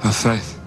Have faith.